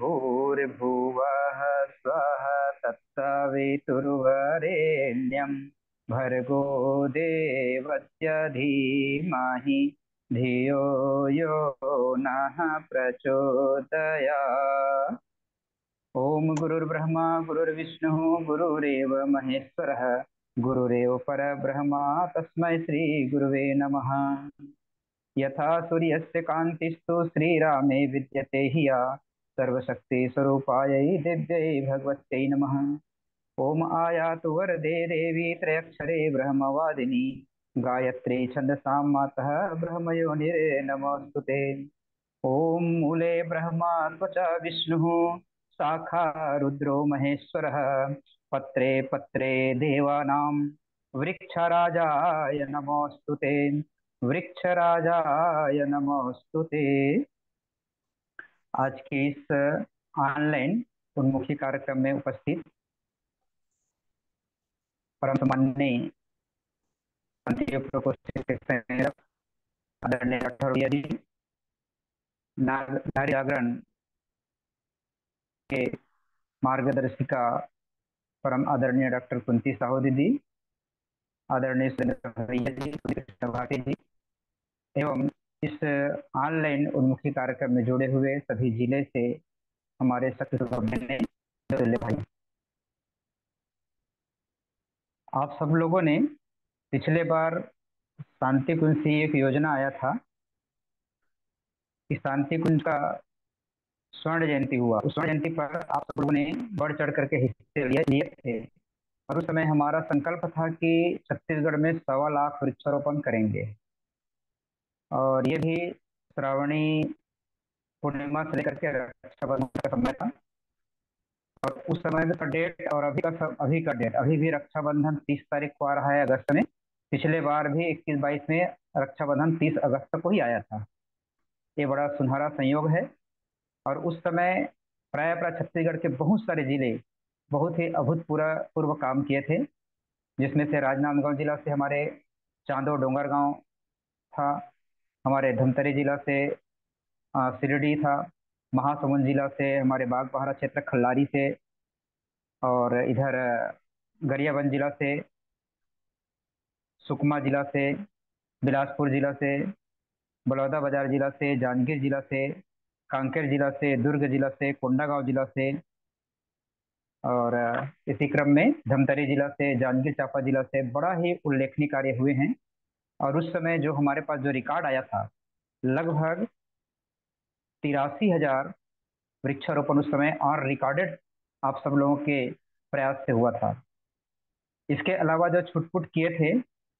भूर्भुवः स्वः तत्सवितुर्वरेण्यं भर्गो देवस्य धीमहि धियो यो नः प्रचोदयात्। ॐ गुरुर्ब्रह्मा, गुरुर्विष्णुः, गुरुरेव महेश्वरः, गुरुरेव परब्रह्मा, तस्मै श्रीगुरुवे नमः। यथा सूर्यस्य कान्तिस्तु, श्रीरामे विद्यते हि या सर्वशक्तिस्वरूपायै दिव्यै भगवत्यै नमः। ॐ आयातु वरदे देवी त्रयक्षरे ब्रह्मवादिनी। गायत्री छन्दसां मातः ब्रह्मयोनिरे नमोऽस्तु ते। ॐ मूले ब्रह्मा त्वचा विष्णुः, शाखा रुद्रो महेश्वरः, पत्रे पत्रे देवानां। वृक्षराजाय नमोऽस्तु ते। वृक्षराजाय नमोऽस्तु ते। आज के इस ऑनलाइन उन्मुखी कार्यक्रम में उपस्थित परम नारी जागरण के मार्गदर्शिका परम आदरणीय डॉक्टर कुंती साहू दीदी आदरणीय जी, एवं इस ऑनलाइन उन्मुखी कार्यक्रम में जुड़े हुए सभी ज़िले से हमारे भाई। आप सब लोगों ने पिछले बार शांति कुंज से एक योजना आया था कि शांति कुंज का स्वर्ण जयंती हुआ। उस स्वर्ण जयंती पर आप सब लोगों ने बढ़ चढ़ करके हिस्से लिए थे। और उस समय हमारा संकल्प था कि छत्तीसगढ़ में सवा लाख वृक्षारोपण करेंगे। और ये भी श्रावणी पूर्णिमा से लेकर के रक्षाबंधन का समय था। और उस समय का डेट और अभी का सब, अभी का डेट अभी भी रक्षाबंधन तीस तारीख को आ रहा है अगस्त में। पिछले बार भी इक्कीस बाईस में रक्षाबंधन तीस अगस्त को ही आया था। ये बड़ा सुनहरा संयोग है। और उस समय प्राय छत्तीसगढ़ के बहुत सारे ज़िले बहुत ही अभूतपूर्व पूर्व काम किए थे, जिसमें से राजनांदगांव जिला से हमारे चांदो डोंगर गाँव था हमारे धमतरी जिला से सिरडी था महासमुंद जिला से हमारे बागपहारा क्षेत्र खल्लारी से और इधर गरियाबंद जिला से सुकमा जिला से बिलासपुर जिला से बलौदा बाज़ार जिला से जांजगीर जिला से कांकेर जिला से दुर्ग जिला से कोंडागांव जिला से और इसी क्रम में धमतरी जिला से जांजगीर चांपा जिला से बड़ा ही उल्लेखनीय कार्य हुए हैं और उस समय जो हमारे पास जो रिकॉर्ड आया था, लगभग तिरासी हज़ार वृक्षारोपण उस समय और रिकॉर्डेड आप सब लोगों के प्रयास से हुआ था। इसके अलावा जो छुटपुट किए थे,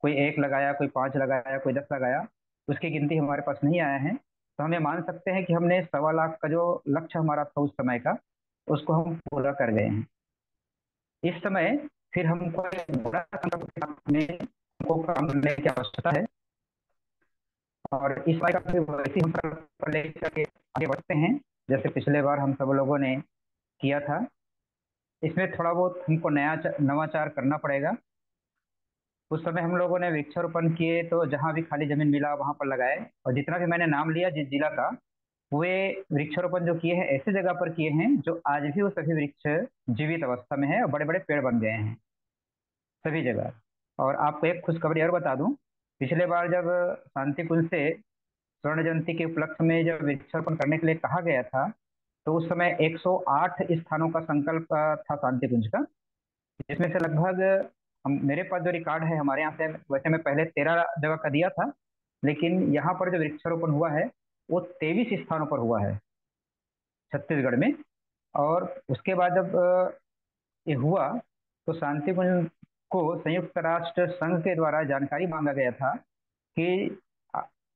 कोई एक लगाया, कोई पाँच लगाया, कोई दस लगाया, उसकी गिनती हमारे पास नहीं आया है। तो हम ये मान सकते हैं कि हमने सवा लाख का जो लक्ष्य हमारा था उस समय का, उसको हम पूरा कर गए हैं। इस समय फिर हमको हमको काम करने की आवश्यकता है। और इस बार का वैसे हम लेकर आगे बढ़ते हैं। जैसे पिछले बार हम सब लोगों ने किया था। इसमें थोड़ा बहुत हमको नया नवाचार करना पड़ेगा। उस समय हम लोगों ने वृक्षारोपण किए तो जहाँ भी खाली ज़मीन मिला वहाँ पर लगाए। और जितना भी मैंने नाम लिया जिस जिला का, वे वृक्षारोपण जो किए हैं ऐसे जगह पर किए हैं जो आज भी वो सभी वृक्ष जीवित अवस्था में है और बड़े बड़े पेड़ बन गए हैं। सभी जगह। और आपको एक खुशखबरी और बता दूँ। पिछले बार जब शांति कुंज से स्वर्ण जयंती के उपलक्ष्य में जब वृक्षारोपण करने के लिए कहा गया था तो उस समय 108 स्थानों का संकल्प था शांति कुंज का, जिसमें से लगभग हम, मेरे पास जो रिकॉर्ड है, हमारे यहाँ से वैसे मैं पहले तेरह जगह का दिया था, लेकिन यहाँ पर जो वृक्षारोपण हुआ है, वो तेईस स्थानों पर हुआ है, छत्तीसगढ़ में। और उसके बाद जब ये हुआ तो शांतिकुंज को संयुक्त राष्ट्र संघ के द्वारा जानकारी मांगा गया था कि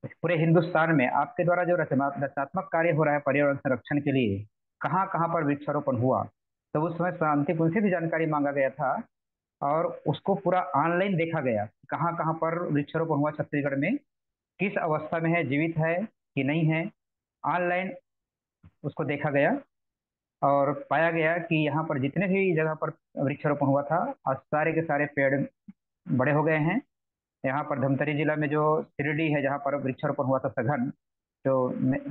पूरे हिंदुस्तान में आपके द्वारा जो रचनात्मक कार्य हो रहा है पर्यावरण संरक्षण के लिए, कहाँ कहाँ पर वृक्षारोपण हुआ तो उस समय शांतिकुंज से भी जानकारी मांगा गया था और उसको पूरा ऑनलाइन देखा गया, कहाँ कहाँ पर वृक्षारोपण हुआ छत्तीसगढ़ में, किस अवस्था में है, जीवित है कि नहीं है, ऑनलाइन उसको देखा गया। और पाया गया कि यहाँ पर जितने भी जगह पर वृक्षारोपण हुआ था, आज सारे के सारे पेड़ बड़े हो गए हैं। यहाँ पर धमतरी जिला में जो शिरडी है, जहाँ पर वृक्षारोपण हुआ था सघन, जो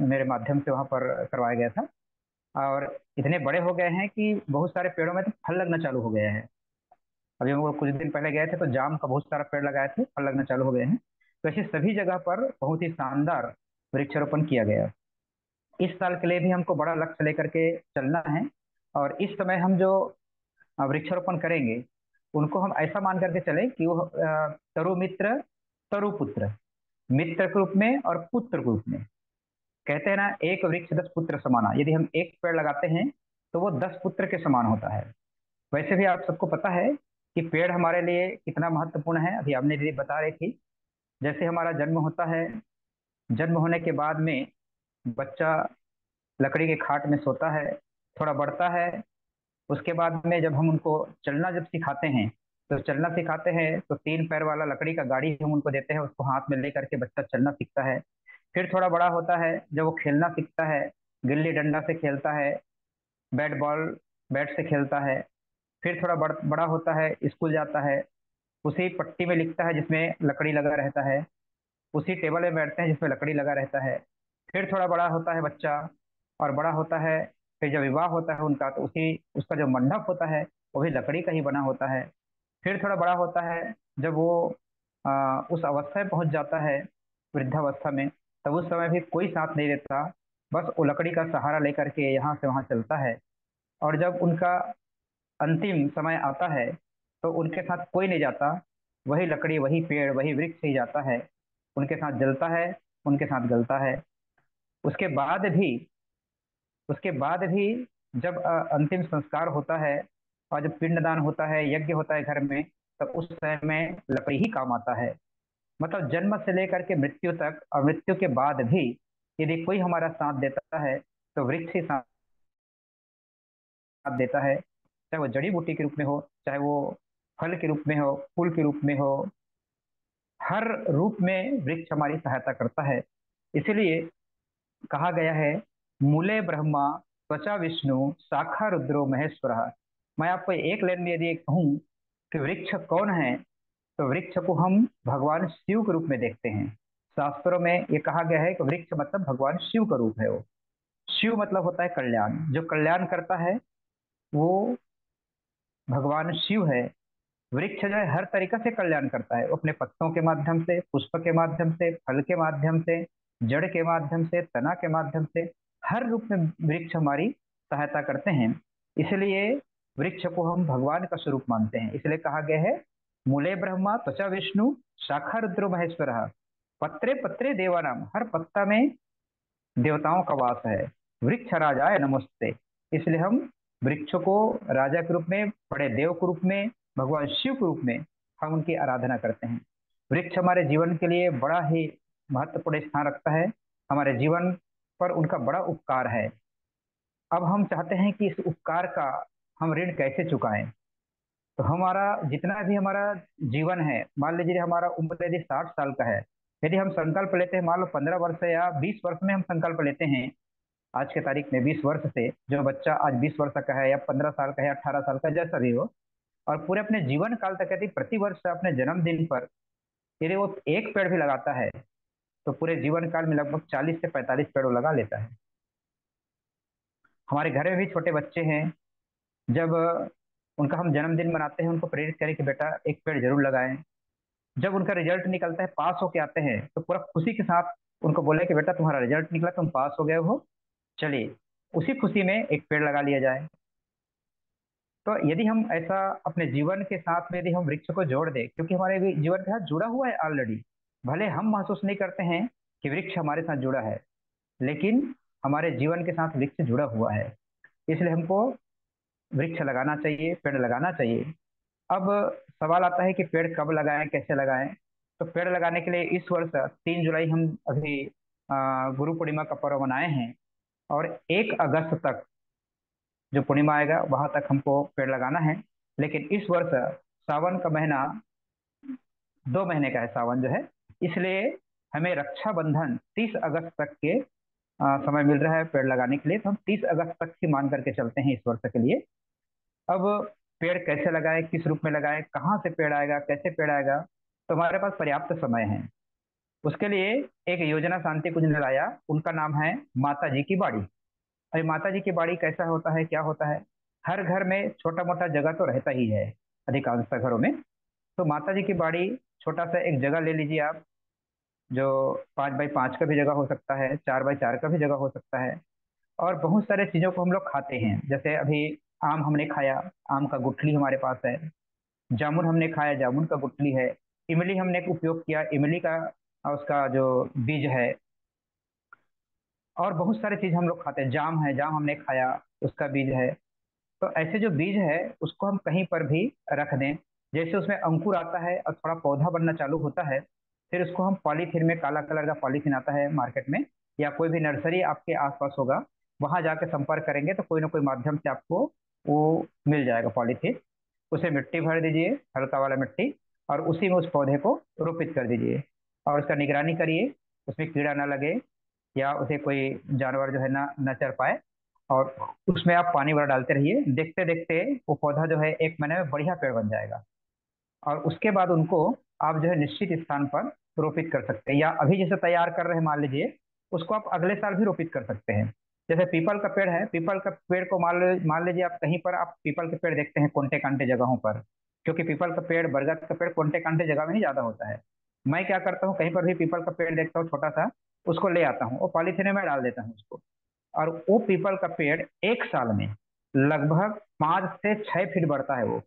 मेरे माध्यम से वहाँ पर करवाया गया था। और इतने बड़े हो गए हैं कि बहुत सारे पेड़ों में तो फल लगना चालू हो गया है। अभी हम लोग कुछ दिन पहले गए थे तो जाम का बहुत सारा पेड़ लगाए थे, फल लगना चालू हो गए हैं। तो ऐसे सभी जगह पर बहुत ही शानदार वृक्षारोपण किया गया। इस साल के लिए भी हमको बड़ा लक्ष्य लेकर के चलना है। और इस समय हम जो वृक्षारोपण करेंगे, उनको हम ऐसा मान करके चले कि वो तरु मित्र, तरु पुत्र, मित्र के रूप में और पुत्र के रूप में। कहते हैं ना, एक वृक्ष दस पुत्र समाना यदि हम एक पेड़ लगाते हैं तो वो दस पुत्र के समान होता है। वैसे भी आप सबको पता है कि पेड़ हमारे लिए कितना महत्वपूर्ण है। अभी आपने बता रही थी, जैसे हमारा जन्म होता है, जन्म होने के बाद में बच्चा लकड़ी के खाट में सोता है थोड़ा बढ़ता है उसके बाद में जब हम उनको चलना जब सिखाते हैं तो चलना सिखाते हैं तो तीन पैर वाला लकड़ी का गाड़ी हम उनको देते हैं उसको हाथ में ले करके बच्चा चलना सीखता है। फिर थोड़ा बड़ा होता है जब वो खेलना सीखता है गिल्ली डंडा से खेलता है बैट बॉल बैट से खेलता है फिर थोड़ा बड़, बड़ा होता है स्कूल जाता है उसी पट्टी में लिखता है जिसमें लकड़ी लगा रहता है उसी टेबल में बैठते हैं जिसमें लकड़ी लगा रहता है। फिर थोड़ा बड़ा होता है बच्चा और बड़ा होता है फिर जब विवाह होता है उनका तो उसी उसका जो मंडप होता है वो भी लकड़ी का ही बना होता है। फिर थोड़ा बड़ा होता है जब वो आ, उस अवस्था में पहुँच जाता है वृद्धावस्था में तब उस समय भी कोई साथ नहीं देता बस वो लकड़ी का सहारा लेकर के यहाँ से वहाँ चलता है। और जब उनका अंतिम समय आता है तो उनके साथ कोई नहीं जाता वही लकड़ी वही पेड़ वही वृक्ष ही जाता है। उनके साथ जलता है उनके साथ गलता है। उसके बाद भी, उसके बाद भी जब अंतिम संस्कार होता है, और जब पिंडदान होता है, यज्ञ होता है घर में तो उस समय में लकड़ी ही काम आता है। मतलब जन्म से लेकर के मृत्यु तक, और मृत्यु के बाद भी यदि कोई हमारा साथ देता है तो वृक्ष ही साथ देता है। चाहे वो जड़ी बूटी के रूप में हो, चाहे वो फल के रूप में हो, फूल के रूप में हो, हर रूप में वृक्ष हमारी सहायता करता है। इसीलिए कहा गया है, मूले ब्रह्मा, त्वचा विष्णु, शाखा रुद्रो महेश्वर। मैं आपको एक लाइन में यदि कहूँ कि वृक्ष कौन है तो वृक्ष को हम भगवान शिव के रूप में देखते हैं। शास्त्रों में ये कहा गया है कि वृक्ष मतलब भगवान शिव का रूप है वो। शिव मतलब होता है कल्याण। जो कल्याण करता है, वो भगवान शिव है। वृक्ष जो है, हर तरीका से कल्याण करता है। अपने पत्तों के माध्यम से, पुष्प के माध्यम से, फल के माध्यम से जड़ के माध्यम से, तना के माध्यम से हर रूप में वृक्ष हमारी सहायता करते हैं। इसलिए वृक्ष को हम भगवान का स्वरूप मानते हैं। इसलिए कहा गया है, मूले ब्रह्मा त्वचा विष्णु शाखा रुद्र महेश्वर। पत्रे पत्रे देवानाम हर पत्ता में देवताओं का वास है। वृक्ष राजाए नमस्ते। इसलिए हम वृक्ष को राजा के रूप में, बड़े देव के रूप में, भगवान शिव के रूप में हम उनकी आराधना करते हैं। वृक्ष हमारे जीवन के लिए बड़ा ही महत्वपूर्ण स्थान रखता है, हमारे जीवन पर उनका बड़ा उपकार है। अब हम चाहते हैं कि इस उपकार का हम ऋण कैसे चुकाएँ? तो हमारा, जितना भी हमारा जीवन है, मान लीजिए हमारा उम्र यदि साठ साल का है, यदि हम संकल्प लेते हैं, मान लो पंद्रह वर्ष या बीस वर्ष में हम संकल्प लेते हैं, आज के तारीख में बीस वर्ष से, जो बच्चा आज बीस वर्ष का है या पंद्रह साल का है अट्ठारह साल का, जैसा भी हो, और पूरे अपने जीवन काल तक यदि प्रति वर्ष अपने जन्मदिन पर यदि वो एक पेड़ भी लगाता है तो पूरे जीवन काल में लगभग चालीस से पैंतालीस पेड़ लगा लेता है। हमारे घर में भी छोटे बच्चे हैं। जब उनका हम जन्मदिन मनाते हैं, उनको प्रेरित करें कि बेटा एक पेड़ ज़रूर लगाएँ। जब उनका रिज़ल्ट निकलता है, पास होके आते हैं तो पूरा खुशी के साथ उनको बोले कि बेटा तुम्हारा रिज़ल्ट निकला, तुम पास हो गए हो, चलिए, उसी खुशी में एक पेड़ लगा लिया जाए। तो यदि हम ऐसा अपने जीवन के साथ में यदि हम वृक्ष को जोड़ दें, क्योंकि हमारे जीवन के साथ जुड़ा हुआ है ऑलरेडी भले हम महसूस नहीं करते हैं कि वृक्ष हमारे साथ जुड़ा है, लेकिन हमारे जीवन के साथ वृक्ष जुड़ा हुआ है। इसलिए हमको वृक्ष लगाना चाहिए, पेड़ लगाना चाहिए। अब सवाल आता है कि पेड़ कब लगाएँ, कैसे लगाएँ? तो पेड़ लगाने के लिए इस वर्ष तीन जुलाई हम अभी गुरु पूर्णिमा का पर्व मनाए हैं और एक अगस्त तक जो पूर्णिमा आएगा, वहाँ तक हमको पेड़ लगाना है। लेकिन इस वर्ष सावन का महीना दो महीने का है, सावन जो है। इसलिए हमें रक्षाबंधन 30 अगस्त तक के आ, समय मिल रहा है पेड़ लगाने के लिए। तो हम 30 अगस्त तक ही मान करके चलते हैं इस वर्ष के लिए। अब पेड़ कैसे लगाए किस रूप में लगाए कहाँ से पेड़ आएगा कैसे पेड़ आएगा तो हमारे पास पर्याप्त समय है। उसके लिए एक योजना शांति कुंज लाया। उनका नाम है माता जी की बाड़ी। अरे माता जी की बाड़ी कैसा होता है क्या होता है? हर घर में छोटा मोटा जगह तो रहता ही है अधिकांशतः घरों में। तो माता जी की बाड़ी छोटा सा एक जगह ले लीजिए आप, जो पाँच बाई पाँच का भी जगह हो सकता है, चार बाई चार का भी जगह हो सकता है। और बहुत सारे चीज़ों को हम लोग खाते हैं। जैसे अभी आम हमने खाया, आम का गुठली हमारे पास है। जामुन हमने खाया, जामुन का गुठली है। इमली हमने उपयोग किया, इमली का, उसका जो बीज है। और बहुत सारे चीज़ हम लोग खाते हैं। जाम है, जाम हमने खाया, उसका बीज है। तो ऐसे जो बीज है, उसको हम कहीं पर भी रख दें। जैसे उसमें अंकुर आता है और थोड़ा पौधा बनना चालू होता है, फिर उसको हम पॉलीथीन में, काला कलर का पॉलीथीन आता है मार्केट में, या कोई भी नर्सरी आपके आसपास होगा, वहाँ जाके संपर्क करेंगे तो कोई ना कोई माध्यम से आपको वो मिल जाएगा पॉलीथीन। उसे मिट्टी भर दीजिए, हल्का वाला मिट्टी, और उसी में उस पौधे को रोपित कर दीजिए। और उसका निगरानी करिए, उसमें कीड़ा ना लगे, या उसे कोई जानवर जो है ना, न चर पाए, और उसमें आप पानी वगैरह डालते रहिए। देखते देखते वो पौधा जो है एक महीने में बढ़िया पेड़ बन जाएगा। और उसके बाद उनको आप जो है निश्चित स्थान पर रोपित कर सकते हैं। या अभी जैसे तैयार कर रहे हैं, मान लीजिए, उसको आप अगले साल भी रोपित कर सकते हैं। जैसे पीपल का पेड़ है, पीपल का पेड़ को मान मान लीजिए आप कहीं पर आप पीपल के पेड़ देखते हैं कोंटे कांटे जगहों पर, क्योंकि पीपल का पेड़, बरगद का पेड़ कोंटे कांटे जगह में ही ज़्यादा होता है। मैं क्या करता हूँ, कहीं पर भी पीपल का पेड़ देखता हूँ छोटा सा उसको ले आता हूँ वो पॉलीथीन में डाल देता हूँ उसको। और वो पीपल का पेड़ एक साल में लगभग पाँच से छह फीट बढ़ता है वो।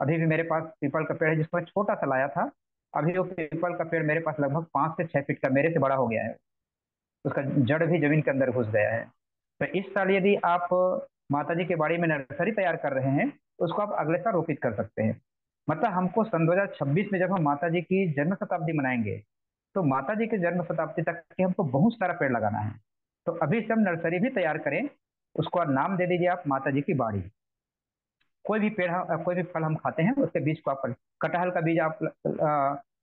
अभी भी मेरे पास पीपल का पेड़ है जिसको मैं छोटा सा लाया था, अभी वो पीपल का पेड़ मेरे पास लगभग पाँच से छह फीट का मेरे से बड़ा हो गया है। उसका जड़ भी ज़मीन के अंदर घुस गया है। तो इस साल यदि आप माता जी के बाड़ी में नर्सरी तैयार कर रहे हैं तो उसको आप अगले साल रोपित कर सकते हैं। मतलब हमको सन 2026 में जब हम माता जी की जन्म शताब्दी मनाएँगे तो माता जी के जन्म शताब्दी तक के हमको बहुत सारा पेड़ लगाना है। तो अभी से हम नर्सरी भी तैयार करें, उसको नाम दे दीजिए आप माता जी की बाड़ी। कोई भी पेड़ कोई भी फल हम खाते हैं, उसके बीज को आप कटहल का बीज आप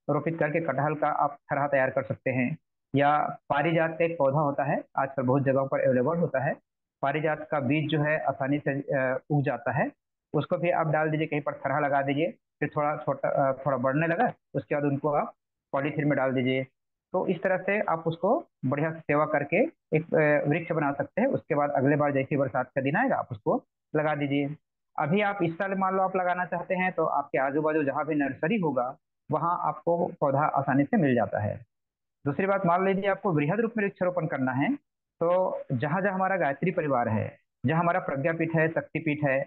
रोपित करके कटहल का आप थरहा तैयार कर सकते हैं। या पारिजात का एक पौधा होता है, आजकल बहुत जगहों पर अवेलेबल होता है। पारिजात का बीज जो है, आसानी से उग जाता है। उसको भी आप डाल दीजिए, कहीं पर थरहा लगा दीजिए, फिर थोड़ा छोटा थोड़ा बढ़ने लगा, उसके बाद उनको आप पॉलीथीन में डाल दीजिए। तो इस तरह से आप उसको बढ़िया से सेवा करके एक वृक्ष बना सकते हैं। उसके बाद अगले बार जैसी बरसात का दिन आएगा, आप उसको लगा दीजिए। अभी आप इस साल मान लो आप लगाना चाहते हैं तो आपके आजू बाजू जहाँ भी नर्सरी होगा, वहाँ आपको पौधा आसानी से मिल जाता है। दूसरी बात, मान लीजिए आपको वृहद रूप में वृक्षारोपण करना है तो जहाँ जहाँ हमारा गायत्री परिवार है, जहाँ हमारा प्रज्ञापीठ है, शक्तिपीठ है,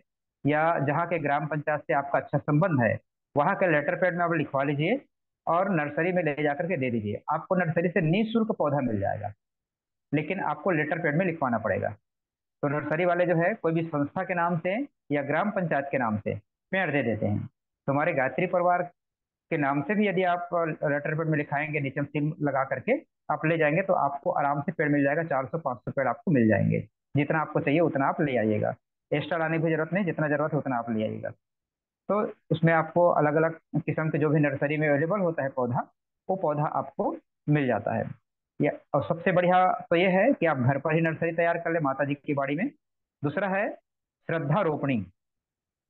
या जहाँ के ग्राम पंचायत से आपका अच्छा संबंध है, वहाँ के लेटर पैड में आप लिखवा लीजिए और नर्सरी में ले जाकर के दे दीजिए। आपको नर्सरी से निःशुल्क पौधा मिल जाएगा, लेकिन आपको लेटर पैड में लिखवाना पड़ेगा। तो नर्सरी वाले जो है, कोई भी संस्था के नाम से या ग्राम पंचायत के नाम से पेड़ दे देते हैं। तो हमारे गायत्री परिवार के नाम से भी यदि आप लेटर पेड में लिखाएँगे, नीचे सील लगा करके आप ले जाएँगे तो आपको आराम से पेड़ मिल जाएगा, चार सौ, पाँच सौ पेड़ आपको मिल जाएँगे। जितना आपको चाहिए, उतना आप ले आइएगा। एक्स्ट्रा लाने की ज़रूरत नहीं, जितना ज़रूरत है, उतना आप ले आइएगा। तो उसमें आपको अलग अलग किस्म के जो भी नर्सरी में अवेलेबल होता है पौधा, वो पौधा आपको मिल जाता है। या, और सबसे बढ़िया तो ये है कि आप घर पर ही नर्सरी तैयार कर ले माता जी की बाड़ी में। दूसरा है श्रद्धा रोपणी।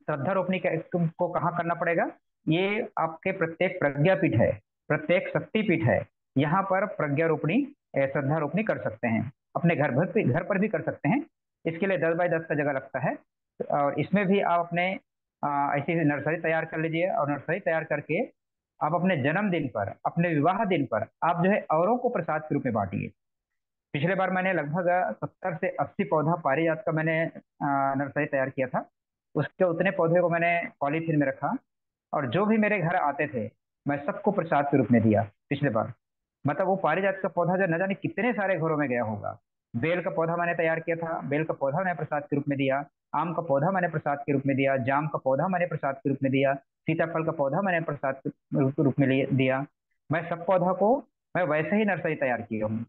श्रद्धा रोपणी को कहाँ करना पड़ेगा? ये आपके प्रत्येक प्रज्ञापीठ है, प्रत्येक शक्तिपीठ है। यहाँ पर प्रज्ञा रोपणी श्रद्धा रोपणी कर सकते हैं। अपने घर भर घर पर भी कर सकते हैं। इसके लिए दस बाय दस का जगह लगता है। और इसमें भी आप अपने ऐसी नर्सरी तैयार कर लीजिए। और नर्सरी तैयार करके आप अपने जन्मदिन पर, अपने विवाह दिन पर आप जो है औरों को प्रसाद के रूप में बांटिए। पिछले बार मैंने लगभग सत्तर से अस्सी पौधा पारिजात का मैंने नर्सरी तैयार किया था। उसके उतने पौधे को मैंने पॉलीथीन में रखा और जो भी मेरे घर आते थे, मैं सबको प्रसाद के रूप में दिया पिछले बार। मतलब वो पारिजात का पौधा जो न जाने कितने सारे घरों में गया होगा। बेल का पौधा मैंने तैयार किया था, बेल का पौधा मैंने प्रसाद के रूप में दिया, आम का पौधा मैंने प्रसाद के रूप में दिया, जाम का पौधा मैंने प्रसाद के रूप में दिया, सीताफल का पौधा मैंने प्रसाद के रूप में दिया। मैं सब पौधा को, मैं वैसे ही नर्सरी तैयार किया हूँ।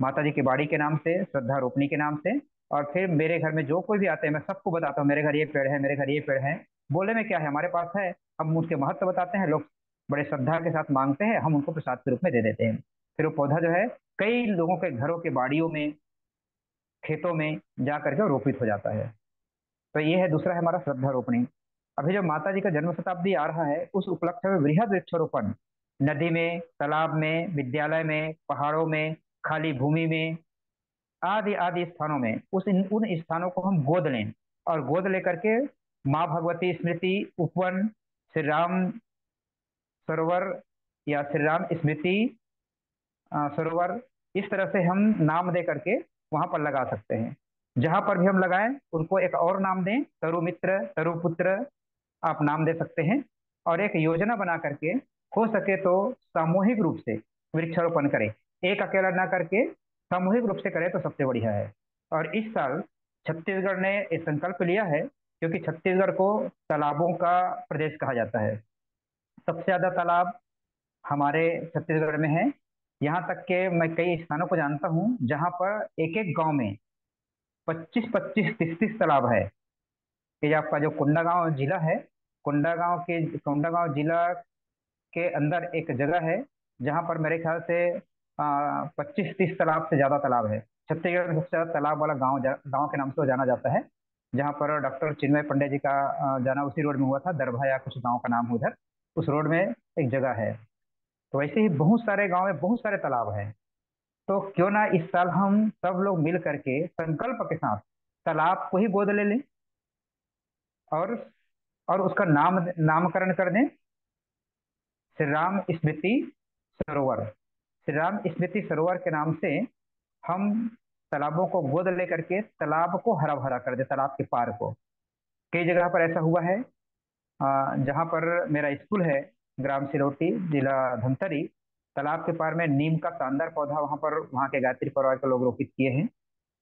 माता जी की बाड़ी के नाम से, श्रद्धा रोपनी के नाम से, और फिर मेरे घर में जो कोई भी आते हैं, मैं सबको बताता हूँ, मेरे घर ये पेड़ है, मेरे घर ये पेड़ है। बोले में क्या है, हमारे पास है? हम उसके महत्व बताते हैं, लोग बड़े श्रद्धा के साथ मांगते हैं, हम उनको प्रसाद के रूप में दे देते हैं। फिर वो पौधा जो है, कई लोगों के घरों के बाड़ियों में खेतों में जा करके रोपित हो जाता है। तो ये है दूसरा है हमारा श्रद्धा रोपणी अभी जो माता जी का जन्म शताब्दी आ रहा है उस उपलक्ष्य में वृहद वृक्षारोपण। नदी में तालाब में विद्यालय में पहाड़ों में खाली भूमि में आदि आदि स्थानों में उस इन, उन स्थानों को हम गोद लें और गोद लेकर के माँ भगवती स्मृति उपवन श्री राम सरोवर या श्री राम स्मृति सरोवर इस तरह से हम नाम दे करके वहाँ पर लगा सकते हैं। जहाँ पर भी हम लगाएँ, उनको एक और नाम दें, तरु मित्र, तरु पुत्र, आप नाम दे सकते हैं। और एक योजना बना करके हो सके तो सामूहिक रूप से वृक्षारोपण करें। एक अकेला ना करके सामूहिक रूप से करें तो सबसे बढ़िया है। और इस साल छत्तीसगढ़ ने एक संकल्प लिया है, क्योंकि छत्तीसगढ़ को तालाबों का प्रदेश कहा जाता है। सबसे ज़्यादा तालाब हमारे छत्तीसगढ़ में है यहाँ तक के मैं कई स्थानों को जानता हूँ, जहाँ पर एक एक गाँव में 25 25 तीस तीस तालाब है। ये आपका जो कोंडागांव जिला है, कोंडागांव के, कोंडागांव जिला के अंदर एक जगह है, जहाँ पर मेरे ख्याल से पच्चीस तीस तालाब से ज़्यादा तालाब है। छत्तीसगढ़ में सबसे ज़्यादा तालाब वाला गाँव गाँव के नाम से जाना जाता है, जहाँ पर डॉक्टर चिन्मय पंडे जी का जाना उसी रोड में हुआ था दरभा या कुछ गाँव का नाम उधर। उस रोड में एक जगह है। तो ऐसे ही बहुत सारे गाँव में बहुत सारे तालाब हैं। तो क्यों ना इस साल हम सब लोग मिल करके संकल्प के साथ तालाब को ही गोद ले लें और और उसका नाम, नामकरण कर दें। श्री राम स्मृति सरोवर। श्री राम स्मृति सरोवर के नाम से हम तालाबों को गोद लेकर के तालाब को हरा भरा कर दे, तालाब के पार को। कई जगह पर ऐसा हुआ है जहाँ पर मेरा स्कूल है ग्राम सिरोटी, जिला धमतरी। तालाब के पार में नीम का शानदार पौधा वहाँ पर, वहाँ के गायत्री परिवार के लोग रोपित किए हैं।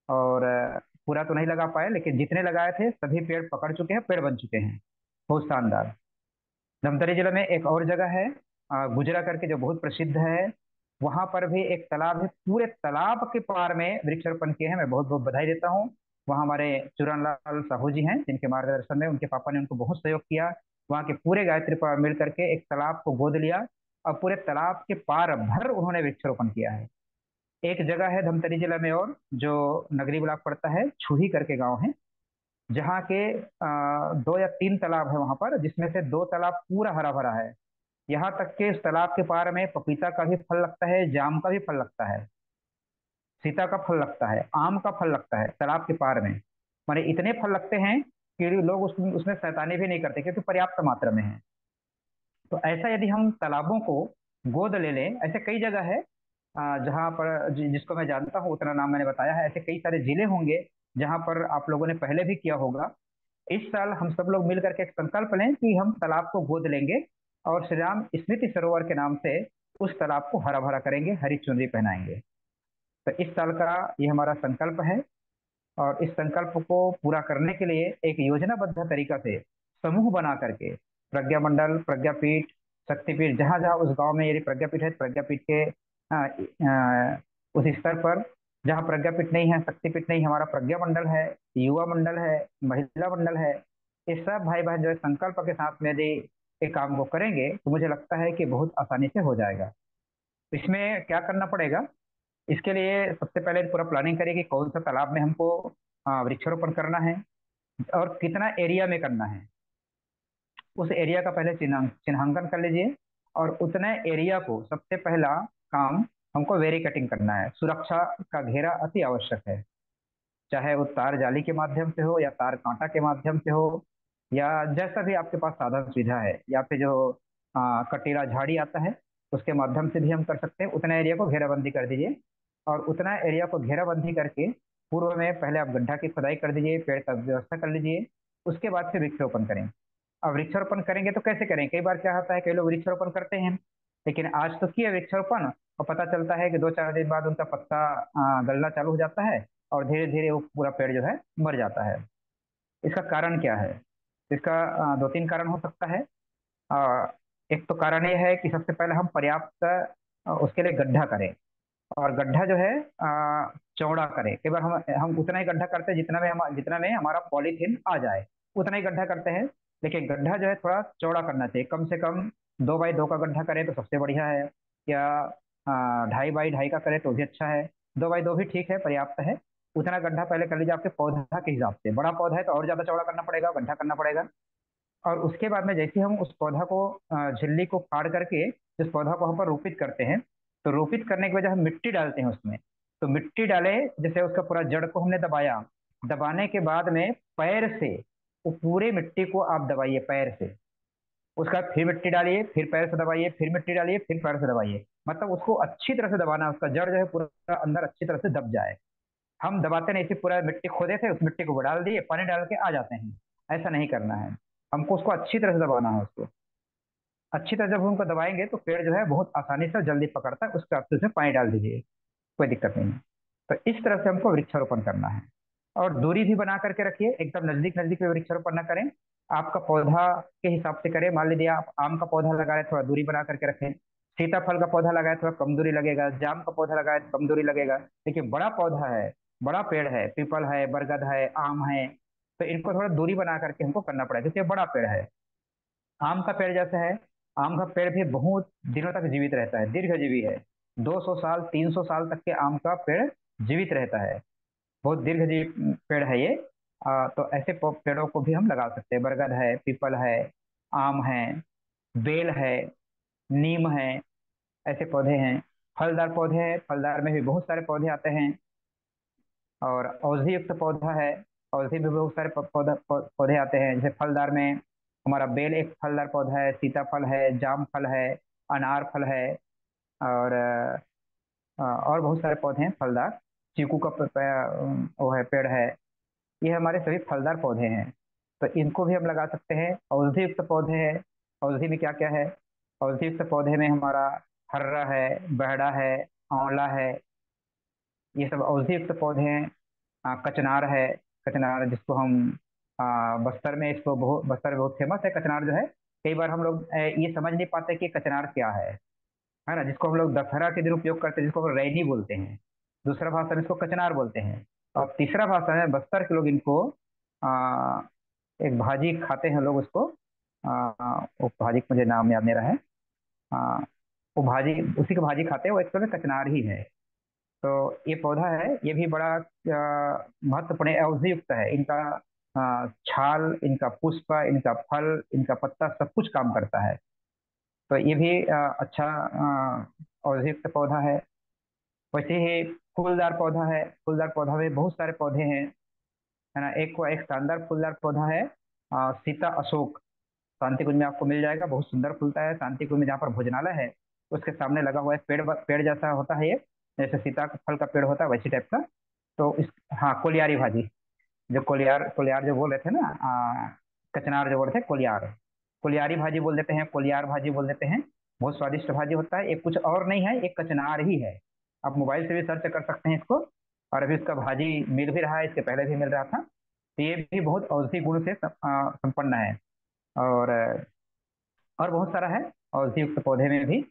और, पूरा तो नहीं लगा पाए, लेकिन जितने लगाए थे, सभी पेड़ पकड़ चुके हैं, पेड़ बन चुके हैं। बहुत शानदार। धमतरी ज़िले में एक और जगह है गुजरा करके जो बहुत प्रसिद्ध है, वहाँ पर भी एक तालाब है। पूरे तालाब के पार में वृक्षारोपण किए हैं, मैं बहुत बहुत बधाई देता हूँ। वहाँ हमारे चूरन लाल साहू जी हैं, जिनके मार्गदर्शन में उनके पापा ने उनको बहुत सहयोग किया। वहाँ के पूरे गायत्री परिवार मिल करके एक तालाब को गोद लिया और पूरे तालाब के पार भर उन्होंने वृक्षारोपण किया है। एक जगह है धमतरी जिला में और, जो नगरी ब्लॉक पड़ता है, छुही करके गाँव है, जहाँ के दो या तीन तालाब है वहाँ पर, जिसमें से दो तालाब पूरा हरा भरा है। यहाँ तक के तालाब के पार में पपीता का भी फल लगता है, जाम का भी फल लगता है, सीता का फल लगता है, आम का फल लगता है तालाब के पार में। माने इतने फल लगते हैं कि लोग उसमें उसमें शैतानी भी नहीं करते, क्योंकि पर्याप्त मात्रा में है। तो ऐसा यदि हम तालाबों को गोद ले लें, ऐसे कई जगह है जहाँ पर जिसको मैं जानता हूँ, उतना नाम मैंने बताया है, ऐसे कई सारे ज़िले होंगे, जहाँ पर आप लोगों ने पहले भी किया होगा। इस साल हम सब लोग मिलकर के एक संकल्प लें कि हम तालाब को गोद लेंगे और श्री राम स्मृति सरोवर के नाम से उस तालाब को हरा भरा करेंगे, हरी चुनरी पहनाएँगे। तो इस साल का ये हमारा संकल्प है। और इस संकल्प को पूरा करने के लिए एक योजनाबद्ध तरीका से समूह बना करके प्रज्ञा मंडल प्रज्ञापीठ शक्तिपीठ जहाँ जहाँ उस गाँव में यदि प्रज्ञापीठ है प्रज्ञापीठ के आ, आ, उस स्तर पर जहाँ प्रज्ञापीठ नहीं है शक्तिपीठ नहीं हमारा प्रज्ञा मंडल है युवा मंडल है महिला मंडल है ये सब भाई बहन जो है संकल्प के साथ में यदि एक काम को करेंगे तो मुझे लगता है कि बहुत आसानी से हो जाएगा। इसमें क्या करना पड़ेगा? इसके लिए सबसे पहले पूरा प्लानिंग करिए कि कौन सा तालाब में हमको वृक्षारोपण करना है और कितना एरिया में करना है। उस एरिया का पहले चिन्हांकन कर लीजिए और उतने एरिया को सबसे पहला काम हमको वेरी कटिंग करना है। सुरक्षा का घेरा अति आवश्यक है। चाहे वो तार जाली के माध्यम से हो या तार कांटा के माध्यम से हो या जैसा भी आपके पास साधन सुविधा है या फिर जो कटीला झाड़ी आता है उसके माध्यम से भी हम कर सकते हैं। उतना एरिया को घेराबंदी कर दीजिए और उतना एरिया को घेराबंदी करके पूर्व में पहले आप गड्ढा की खुदाई कर दीजिए, पेड़ का व्यवस्था कर लीजिए, उसके बाद फिर वृक्षारोपण करें। अब वृक्षारोपण करेंगे तो कैसे करें? कई बार क्या होता है, कई लोग वृक्षारोपण करते हैं, लेकिन आज तो किया वृक्षारोपण और पता चलता है कि दो चार दिन बाद उनका पत्ता गलना चालू हो जाता है और धीरे धीरे वो पूरा पेड़ जो है मर जाता है। इसका कारण क्या है? इसका दो तीन कारण हो सकता है। एक तो कारण यह है कि सबसे पहले हम पर्याप्त उसके लिए गड्ढा करें। और गड्ढा जो है चौड़ा करें। कई बार हम हम उतना ही गड्ढा करते हैं जितना में हम, जितना में हमारा पॉलीथीन आ जाए। उतना ही गड्ढा करते हैं, लेकिन गड्ढा जो है थोड़ा चौड़ा करना चाहिए। कम से कम दो बाई दो का गड्ढा करें तो सबसे बढ़िया है। या ढाई बाई ढाई का करें तो भी अच्छा है। दो बाई दो भी ठीक है, पर्याप्त है। उतना गड्ढा पहले कर लीजिए आपके पौधा के हिसाब से। बड़ा पौधा है तो और ज़्यादा चौड़ा करना पड़ेगा, गड्ढा करना पड़ेगा। और उसके बाद में जैसे हम उस पौधा को झिल्ली को फाड़ करके उस पौधा को हम पर रोपित करते हैं तो रोपित करने के वजह हम मिट्टी डालते हैं उसमें। तो मिट्टी डाले, जैसे उसका पूरा जड़ को हमने दबाया, दबाने के बाद में पैर से, वो पूरे मिट्टी को आप दबाइए पैर से। उसका फिर मिट्टी डालिए, फिर पैर से दबाइए, फिर मिट्टी डालिए, फिर पैर से दबाइए। मतलब उसको अच्छी तरह से दबाना, उसका जड़ जो है पूरा अंदर अच्छी तरह से दब जाए। हम दबाते नहीं इसे पूरा मिट्टी खोदे थे उस मिट्टी को डाल दिए, पानी डाल के आ जाते हैं। ऐसा नहीं करना है। हमको उसको अच्छी तरह से दबाना है उसको। अच्छी तरह जब उनको दबाएँगे तो पेड़ जो है बहुत आसानी से जल्दी पकड़ता है, उसके आप उसमें पानी डाल दीजिए, कोई दिक्कत नहीं तो इस तरह से हमको वृक्षारोपण करना है। और दूरी भी बना करके रखिए, एकदम नज़दीक नज़दीक में वृक्षारोपण न करें। आपका पौधा के हिसाब से करें, मान लीजिए आप आम का पौधा लगाए थोड़ा दूरी बना करके रखें। सीताफल का पौधा लगाए, थोड़ा कम दूरी लगेगा। जाम का पौधा लगाए, कम दूरी लगेगा। लेकिन बड़ा पौधा है, बड़ा पेड़ है, पीपल है, बरगद है, आम है तो इनको थोड़ा दूरी बना करके हमको करना पड़ेगा। क्योंकि बड़ा पेड़ है। आम का पेड़ जैसा है। आम का पेड़ भी बहुत दिनों तक जीवित रहता है। दीर्घजीवी है। 200 साल 300 साल तक के आम का पेड़ जीवित रहता है। बहुत दीर्घजीवी पेड़ है ये। आ, तो ऐसे पेड़ों को भी हम लगा सकते हैं। बरगद है पीपल है आम है बेल है नीम है ऐसे पौधे हैं। फलदार पौधे हैं। फलदार में भी बहुत सारे पौधे आते हैं। और औषधि युक्त पौधा है। औषधि में बहुत सारे पौधा पौधे आते हैं। जैसे फलदार में हमारा बेल एक फलदार पौधा है, सीताफल है, जाम फल है, अनार फल है और और बहुत सारे पौधे हैं फलदार। चीकू का वो है, पेड़ है। ये हमारे सभी फलदार पौधे हैं। तो इनको भी हम लगा सकते हैं। औषधि युक्त पौधे हैं। औषधि में क्या क्या है? औषधि युक्त पौधे में हमारा हर्रा है, बहड़ा है, आंवला है। ये सब औषधि युक्त पौधे हैं। कचनार है। कचनार जिसको हम आ, बस्तर में इसको बहुत बस्तर में बहुत फ़ेमस है कचनार जो है। कई बार हम लोग ये समझ नहीं पाते कि कचनार क्या है। है ना? जिसको हम लोग दशहरा के दिन उपयोग करते हैं जिसको हम रैनी बोलते हैं। दूसरा भाषा में इसको कचनार बोलते हैं। और तीसरा भाषा में बस्तर के लोग इनको आ, एक भाजी खाते हैं लोग उसको। वो भाजी मुझे नाम याद नहीं रहा है। आ, वो भाजी उसी की भाजी खाते हैं वो एक तरह कचनार ही है। तो ये पौधा है, ये भी बड़ा महत्वपूर्ण औषधि युक्त है। इनका छाल, इनका पुष्प, इनका फल, इनका पत्ता सब कुछ काम करता है। तो ये भी अच्छा औषधि युक्त पौधा है। वैसे ही फूलदार पौधा है। फूलदार पौधा में बहुत सारे पौधे हैं, है ना? एक एक शानदार फूलदार पौधा है सीता अशोक। शांति कुंज में आपको मिल जाएगा, बहुत सुंदर फूलता है। शांति कुंज में जहाँ पर भोजनालय है, उसके सामने लगा हुआ है पेड़ पेड़ जैसा होता है ये। जैसे सीता फल का पेड़ होता है, वैसी टाइप का। तो इस हाँ कोलियारी भाजी। जो कोलियार कोलियार जो बोल रहे थे ना कचनार जो बोल रहे थे, कोलियार। कोलियारी भाजी बोल देते हैं, कोलियार भाजी बोल देते हैं। बहुत स्वादिष्ट भाजी होता है। एक कुछ और नहीं है, एक कचनार ही है। आप मोबाइल से भी सर्च कर सकते हैं इसको, और अभी उसका भाजी मिल भी रहा है, इसके पहले भी मिल रहा था। तो ये भी बहुत औषधि गुण से संपन्न है। और और बहुत सारा है औषधि युक्त पौधे में भी।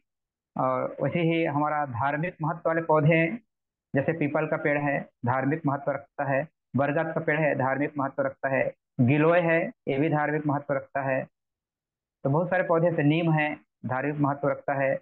और वैसे ही हमारा धार्मिक महत्व वाले पौधे जैसे पीपल का पेड़ है, धार्मिक महत्व रखता है। बरगद का पेड़ है, धार्मिक महत्व रखता है। गिलोय है, ये भी धार्मिक महत्व रखता है। तो बहुत सारे पौधे से नीम है, धार्मिक महत्व रखता है।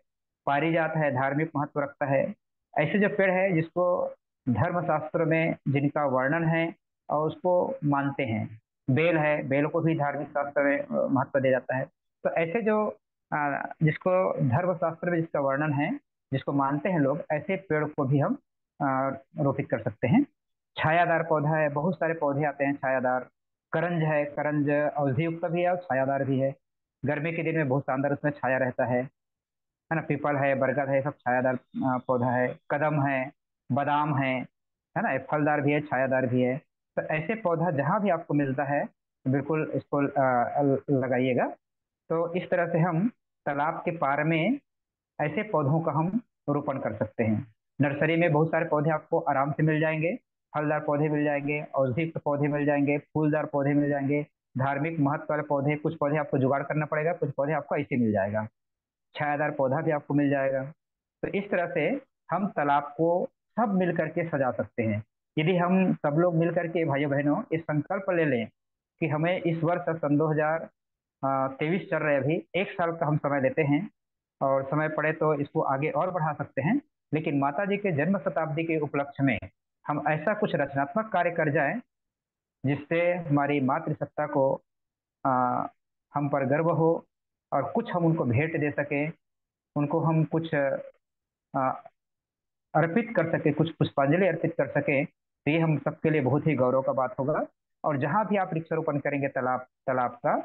पारिजात है, धार्मिक महत्व रखता है। ऐसे जो पेड़ है, जिसको धर्मशास्त्र में जिनका वर्णन है और उसको मानते हैं। बेल है, बेल को भी धार्मिक शास्त्र में महत्व दिया जाता है। तो ऐसे जो जिसको धर्मशास्त्र में जिसका वर्णन है, जिसको मानते हैं लोग, ऐसे पेड़ को भी हम रोपित कर सकते हैं। छायादार पौधा है, बहुत सारे पौधे आते हैं छायादार। करंज है, करंज औषधि युक्त भी है और छायादार भी है। गर्मी के दिन में बहुत शानदार उसमें छाया रहता है। है ना, पीपल है, बरगद है, सब छायादार पौधा है। कदम है, बादाम है है ना, फलदार भी है, छायादार भी है। तो ऐसे पौधा जहाँ भी आपको मिलता है, बिल्कुल इसको लगाइएगा। तो इस तरह से हम तालाब के पार में ऐसे पौधों का हम रोपण कर सकते हैं। नर्सरी में बहुत सारे पौधे आपको आराम से मिल जाएँगे, फलदार पौधे मिल जाएँगे औषधि पौधे मिल जाएँगे, फूलदार पौधे मिल जाएँगे, धार्मिक महत्व वाले पौधे, कुछ पौधे आपको जुगाड़ करना पड़ेगा, कुछ पौधे आपको ऐसे मिल जाएगा। छायादार पौधा भी आपको मिल जाएगा। तो इस तरह से हम तालाब को सब मिल करके सजा सकते हैं। यदि हम सब लोग मिल करके भाइयों बहनों इस संकल्प ले लें कि हमें इस वर्ष सन दो हज़ार तेईस चल रहे अभी। एक साल का हम समय देते हैं और समय पड़े तो इसको आगे और बढ़ा सकते हैं। लेकिन माता जी के जन्म शताब्दी के उपलक्ष्य में हम ऐसा कुछ रचनात्मक कार्य कर जाएँ जिससे हमारी मातृसत्ता को आ, हम पर गर्व हो और कुछ हम उनको भेंट दे सकें उनको हम कुछ आ, अर्पित कर सके कुछ पुष्पांजलि अर्पित कर सके तो ये हम सबके लिए बहुत ही गौरव का बात होगा। और जहाँ भी आप वृक्षारोपण करेंगे तालाब तालाब का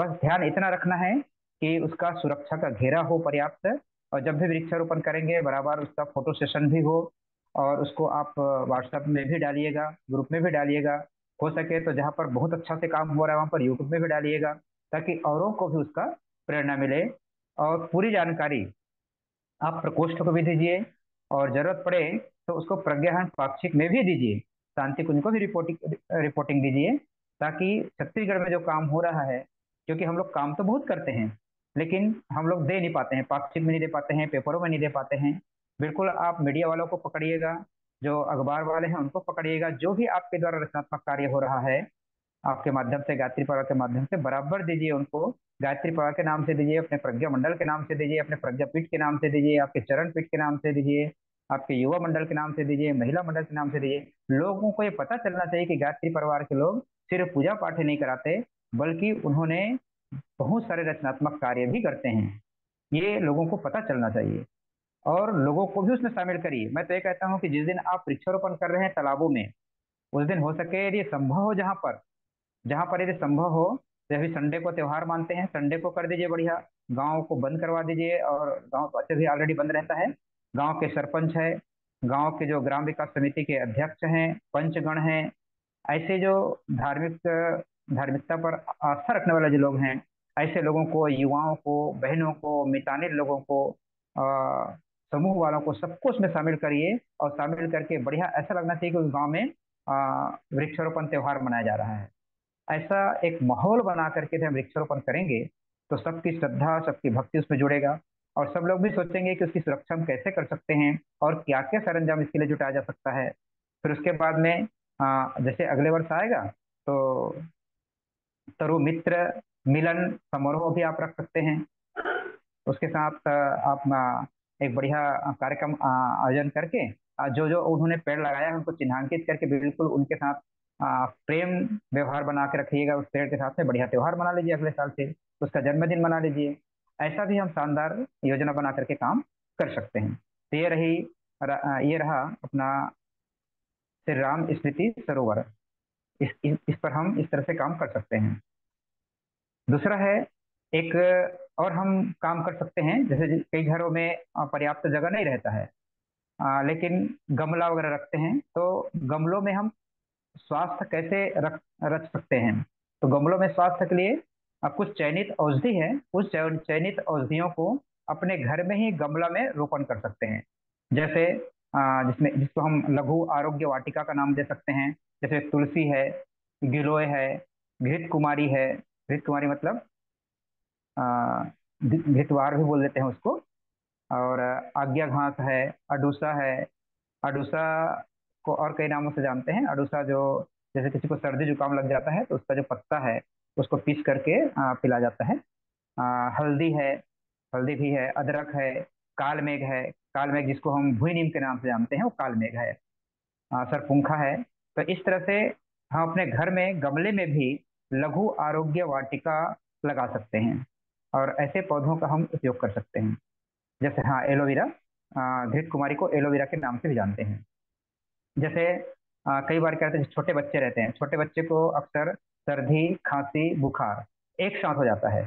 बस ध्यान इतना रखना है कि उसका सुरक्षा का घेरा हो पर्याप्त और जब भी वृक्षारोपण करेंगे, बराबर उसका फ़ोटो सेशन भी हो और उसको आप व्हाट्सएप में भी डालिएगा ग्रुप में भी डालिएगा। हो सके तो जहाँ पर बहुत अच्छा से काम हो रहा है, वहाँ पर यूट्यूब में भी डालिएगा ताकि औरों को भी उसका प्रेरणा मिले। और पूरी जानकारी आप प्रकोष्ठ को भी दीजिए और ज़रूरत पड़े तो उसको प्रज्ञाहन पाक्षिक में भी दीजिए। शांति कुंज को भी रिपोर्टिंग रिपोर्टिंग दीजिए ताकि छत्तीसगढ़ में जो काम हो रहा है क्योंकि हम लोग काम तो बहुत करते हैं, लेकिन हम लोग दे नहीं पाते हैं पाक्षिक में नहीं दे पाते हैं, पेपरों में नहीं दे पाते हैं। बिल्कुल आप मीडिया वालों को पकड़िएगा, जो अखबार वाले हैं उनको पकड़िएगा, जो भी आपके द्वारा रचनात्मक कार्य हो रहा है, आपके माध्यम से, गायत्री पर्व के माध्यम से, बराबर दीजिए उनको, गायत्री पर्व के नाम से दीजिए, अपने प्रज्ञा मंडल के नाम से दीजिए, अपने प्रज्ञा पीठ के नाम से दीजिए, आपके चरण पीठ के नाम से दीजिए, आपके युवा मंडल के नाम से दीजिए, महिला मंडल के नाम से दीजिए। लोगों को ये पता चलना चाहिए कि गायत्री परिवार के लोग सिर्फ़ पूजा पाठ नहीं कराते बल्कि उन्होंने बहुत सारे रचनात्मक कार्य भी करते हैं। ये लोगों को पता चलना चाहिए। और लोगों को भी उसमें शामिल करिए। मैं तो ये कहता हूँ कि जिस दिन आप वृक्षारोपण कर रहे हैं तालाबों में, उस दिन हो सके यदि संभव हो जहाँ पर जहाँ पर यदि संभव हो तो अभी संडे को त्यौहार मानते हैं। संडे को कर दीजिए बढ़िया। गाँव को बंद करवा दीजिए और गाँव तो अच्छे से ऑलरेडी बंद रहता है। गाँव के सरपंच है, गाँव के जो ग्राम विकास समिति के अध्यक्ष हैं, पंचगण हैं, ऐसे जो धार्मिक धार्मिकता पर आस्था रखने वाले जो लोग हैं, ऐसे लोगों को, युवाओं को, बहनों को मिताने लोगों को समूह वालों को सबको उसमें शामिल करिए और शामिल करके बढ़िया ऐसा लगना चाहिए कि उस गाँव में वृक्षारोपण त्यौहार मनाया जा रहा है। ऐसा एक माहौल बना करके हम वृक्षारोपण करेंगे तो सबकी श्रद्धा, सबकी भक्ति उसमें जुड़ेगा और सब लोग भी सोचेंगे कि उसकी सुरक्षा हम कैसे कर सकते हैं और क्या क्या सरंजाम इसके लिए जुटाया जा सकता है। फिर उसके बाद में जैसे अगले वर्ष आएगा तो तरु मित्र मिलन समारोह भी आप रख सकते हैं। उसके साथ आप एक बढ़िया कार्यक्रम आयोजन करके जो जो उन्होंने पेड़ लगाया है, उनको चिन्हांकित करके बिल्कुल उनके साथ प्रेम व्यवहार बना के रखिएगा। उस पेड़ के साथ में बढ़िया त्यौहार मना लीजिए अगले साल से, उसका जन्मदिन मना लीजिए। ऐसा भी हम शानदार योजना बना करके काम कर सकते हैं। तो ये रही ये रहा अपना श्री राम स्मृति सरोवर। इस, इस पर हम इस तरह से काम कर सकते हैं। दूसरा है एक और हम काम कर सकते हैं जैसे कई घरों में पर्याप्त जगह नहीं रहता है। आ, लेकिन गमला वगैरह रखते हैं तो गमलों में हम स्वास्थ्य कैसे रख रख सकते हैं? तो गमलों में स्वास्थ्य के लिए कुछ चयनित औषधि है उस चयनित औषधियों को अपने घर में ही गमला में रोपण कर सकते हैं। जैसे जिसमें जिसको हम लघु आरोग्य वाटिका का नाम दे सकते हैं जैसे तुलसी है, गिलोय है घृत कुमारी है घृत कुमारी मतलब घृतवार भी बोल देते हैं उसको। और आज्ञा घास है, अडूसा है, अडूसा को और कई नामों से जानते हैं। अडूसा जो, जैसे किसी को सर्दी जुकाम लग जाता है तो उसका जो पत्ता है, उसको पीस करके पिला जाता है। हल्दी है, हल्दी भी है, अदरक है काल मेघ है। काल मेघ जिसको हम भुई नीम के नाम से जानते हैं, वो काल मेघ है सरपुंखा है तो इस तरह से हम अपने घर में गमले में भी लघु आरोग्य वाटिका लगा सकते हैं और ऐसे पौधों का हम उपयोग कर सकते हैं। जैसे हाँ एलोवेरा घृत कुमारी को एलोवेरा के नाम से भी जानते हैं। जैसे आ, कई बार क्या रहते हैं छोटे बच्चे रहते हैं छोटे बच्चे को अक्सर सर्दी खांसी बुखार एक साथ हो जाता है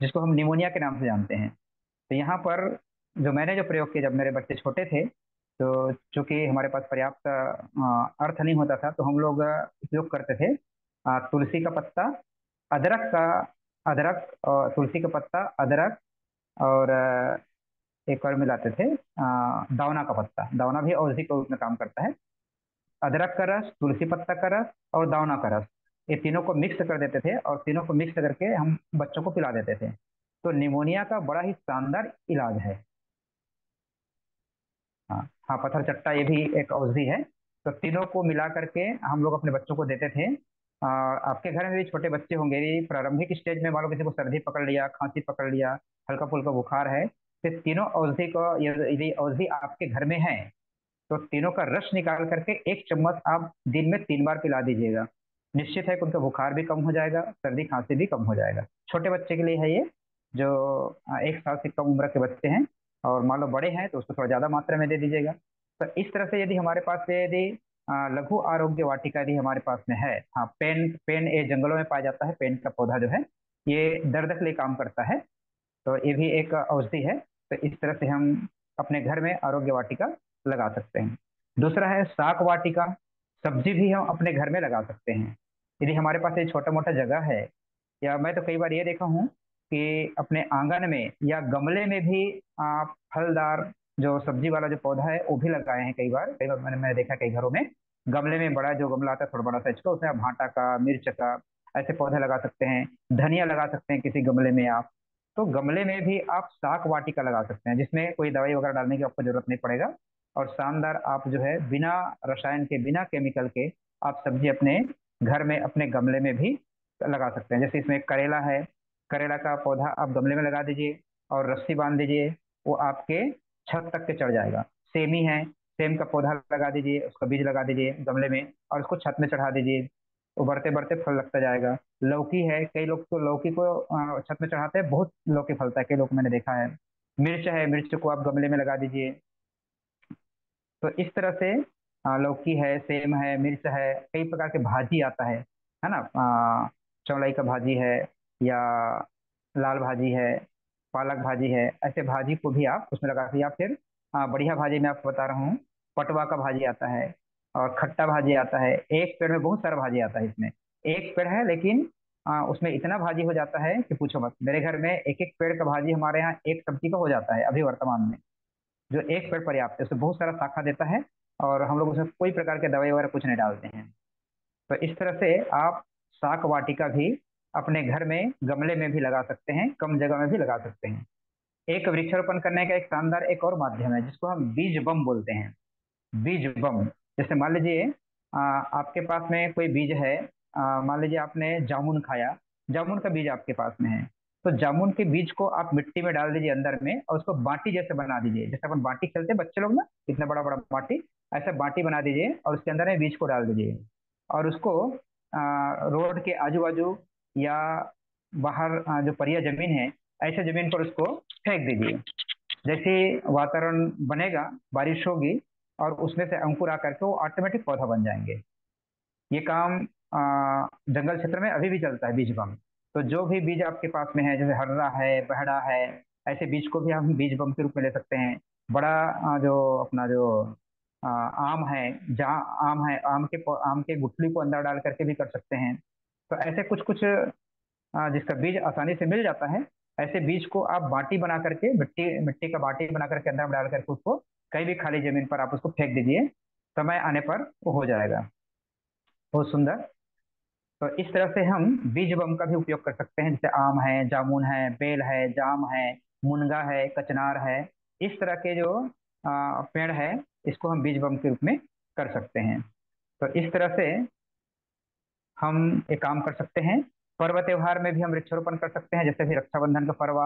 जिसको हम निमोनिया के नाम से जानते हैं। तो यहाँ पर जो मैंने जो प्रयोग किया जब मेरे बच्चे छोटे थे तो चूँकि हमारे पास पर्याप्त अर्थ नहीं होता था तो हम लोग उपयोग करते थे तुलसी का पत्ता, अदरक का, अदरक और तुलसी का पत्ता, अदरक और एक और मिलाते थे दावना का पत्ता। दावना भी औषधि के रूप में काम करता है। अदरक का रस, तुलसी पत्ता का रस और दावना का रस, ये तीनों को मिक्स कर देते थे और तीनों को मिक्स करके हम बच्चों को पिला देते थे। तो निमोनिया का बड़ा ही शानदार इलाज है। हाँ। हाँ पत्थर चट्टा ये भी एक औषधि है। तो तीनों को मिला करके हम लोग अपने बच्चों को देते थे। और आपके घर में भी छोटे बच्चे होंगे। प्रारंभिक स्टेज में मान लो किसी को सर्दी पकड़ लिया, खांसी पकड़ लिया, हल्का फुल्का बुखार है तो तीनों औषधि को यदि औषधि आपके घर में है तो तीनों का रस निकाल करके एक चम्मच आप दिन में तीन बार पिला दीजिएगा। निश्चित है कि उनका बुखार भी कम हो जाएगा, सर्दी खांसी भी कम हो जाएगा। छोटे बच्चे के लिए है ये, जो एक साल से कम उम्र के बच्चे हैं। और मान लो बड़े हैं तो उसको थोड़ा ज़्यादा मात्रा में दे दीजिएगा। तो इस तरह से यदि हमारे पास यदि लघु आरोग्य वाटिका यदि हमारे पास में है हाँ पेन पेन ये जंगलों में पाया जाता है, पेन का पौधा जो है, ये दर्द के लिए काम करता है। तो ये भी एक औषधि है तो इस तरह से हम अपने घर में आरोग्य वाटिका लगा सकते हैं। दूसरा है साक वाटिका, सब्ज़ी भी हम अपने घर में लगा सकते हैं। यदि हमारे पास ये छोटा मोटा जगह है, या मैं तो कई बार ये देखा हूँ कि अपने आँगन में या गमले में भी आप फलदार जो सब्ज़ी वाला जो पौधा है, वो भी लगाए हैं कई बार। कई बार मैंने मैंने देखा कई घरों में, गमले में बड़ा जो गमला आता है थोड़ा बड़ा साइज़ का उसमें आप भाटा का, मिर्च का, ऐसे पौधे लगा सकते हैं, धनिया लगा सकते हैं किसी गमले में आप। तो गमले में भी आप साक वाटिका लगा सकते हैं, जिसमें कोई दवाई वगैरह डालने की आपको ज़रूरत नहीं पड़ेगा। और शानदार आप जो है, बिना रसायन के, बिना केमिकल के आप सब्ज़ी अपने घर में, अपने गमले में भी लगा सकते हैं। जैसे इसमें करेला है करेला का पौधा आप गमले में लगा दीजिए और रस्सी बाँध दीजिए, वो आपके छत तक के चढ़ जाएगा। सेमी है सेम का पौधा लगा दीजिए, उसका बीज लगा दीजिए गमले में और उसको छत में चढ़ा दीजिए। बढ़ते बढ़ते फल लगता जाएगा। लौकी है, कई लोग तो लौकी को छत में चढ़ाते हैं, बहुत लौकी फलता है, कई लोग मैंने देखा है। मिर्च है, मिर्च को आप गमले में लगा दीजिए। तो इस तरह से लौकी है, सेम है, मिर्च है, कई प्रकार के भाजी आता है है ना? चौलाई का भाजी है या लाल भाजी है पालक भाजी है ऐसे भाजी को भी आप उसमें लगा सकते या फिर बढ़िया भाजी मैं आपको बता रहा हूँ पटवा का भाजी आता है और खट्टा भाजी आता है एक पेड़ में बहुत सारा भाजी आता है इसमें। एक पेड़ है लेकिन आ, उसमें इतना भाजी हो जाता है कि पूछो मत। मेरे घर में एक एक पेड़ का भाजी हमारे यहाँ एक सब्ज़ी का हो जाता है अभी वर्तमान में। जो एक पेड़ पर्याप्त है उसमें बहुत सारा शाखा देता है और हम लोग उसमें कोई प्रकार के दवाई वगैरह कुछ नहीं डालते हैं। तो इस तरह से आप शाक वाटिका भी अपने घर में गमले में भी लगा सकते हैं, कम जगह में भी लगा सकते हैं। एक वृक्षारोपण करने का एक शानदार एक और माध्यम है, जिसको हम बीज बम बोलते हैं। बीज बम। जैसे मान लीजिए आपके पास में कोई बीज है मान लीजिए आपने जामुन खाया, जामुन का बीज आपके पास में है। तो जामुन के बीज को आप मिट्टी में डाल दीजिए अंदर में और उसको बाटी जैसे बना दीजिए। जैसे अपन बाटी खेलते हैं, बच्चे लोग ना, इतना बड़ा बड़ा बाटी, ऐसा बाटी बना दीजिए और उसके अंदर में बीज को डाल दीजिए। और उसको रोड के आजू बाजू या बाहर जो परिया ज़मीन है, ऐसे ज़मीन पर उसको फेंक दीजिए। जैसे वातावरण बनेगा, बारिश होगी और उसमें से अंकुर आकर के वो ऑटोमेटिक पौधा बन जाएँगे। ये काम जंगल क्षेत्र में अभी भी चलता है बीज बम। तो जो भी बीज आपके पास में है, जैसे हर्रा है, बहड़ा है, ऐसे बीज को भी हम बीज बम के रूप में ले सकते हैं। बड़ा जो अपना जो आम है, जहाँ आम है, आम के आम के गुठली को अंदर डाल करके भी कर सकते हैं। तो ऐसे कुछ कुछ जिसका बीज आसानी से मिल जाता है, ऐसे बीज को आप बाटी बना करके, मिट्टी मिट्टी का बाटी बना करके अंदर में डाल करके उसको कहीं भी खाली ज़मीन पर आप उसको फेंक दीजिए, समय आने पर वो हो जाएगा। बहुत सुंदर। तो इस तरह से हम बीज बम का भी उपयोग कर सकते हैं, जैसे आम है, जामुन है, बेल है, जाम है, मुनगा है, कचनार है, इस तरह के जो पेड़ है, इसको हम बीज बम के रूप में कर सकते हैं। तो इस तरह से हम एक काम कर सकते हैं, पर्व त्योहार में भी हम वृक्षारोपण कर सकते हैं, जैसे भी रक्षाबंधन का पर्व